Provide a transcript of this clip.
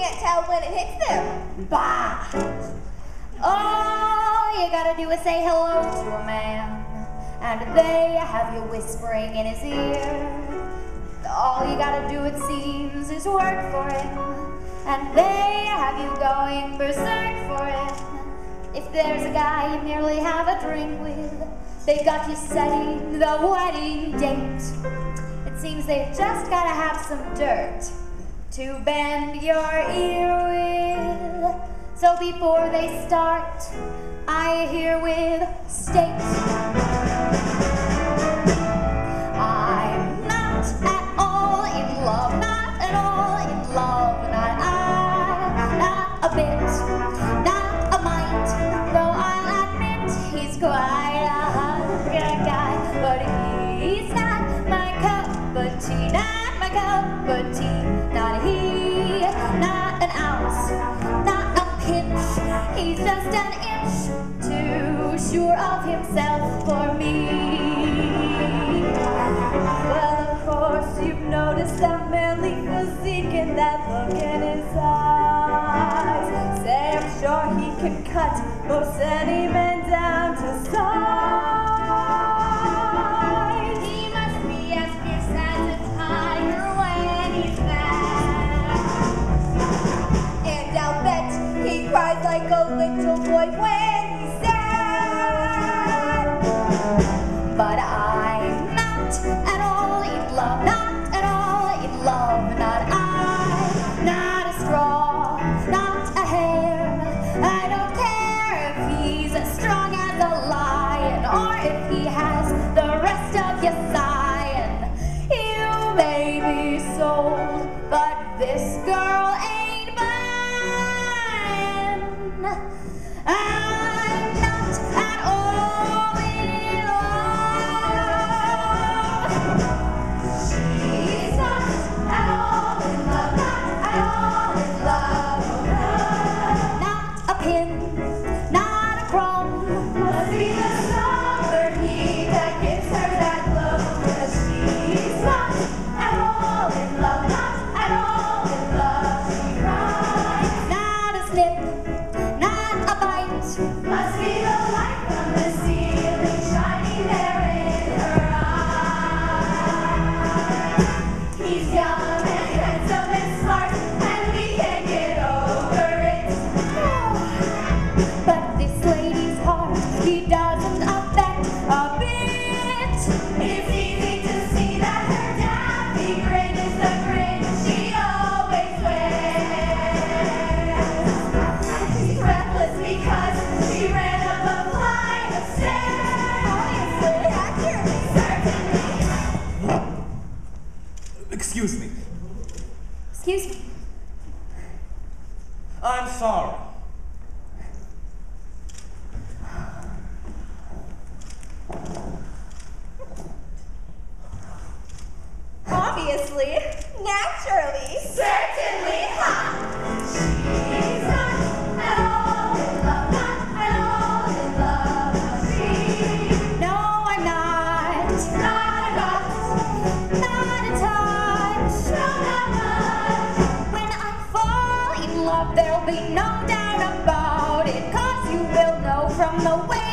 can't tell when it hits them. Bah! All you gotta do is say hello to a man, and they have you whispering in his ear. All you gotta do, it seems, is work for him, and they have you going berserk for him. If there's a guy you merely have a drink with, they've got you setting the wedding date. It seems they've just gotta have some dirt to bend your ear with. So before they start, I herewith state. I'm not at all in love, not at all in love, not I, not a bit, not a mite, though I'll admit he's quite a hot guy, but he's not my cup of tea, not my cup of tea, he's just an inch too sure of himself for me. Well, of course, you've noticed that manly physique and that look in his eyes. Say, I'm sure he can cut most any man But this lady's heart, he doesn't Excuse me. I'm sorry. Obviously, love, there'll be no doubt about it. Cause you will know from the way.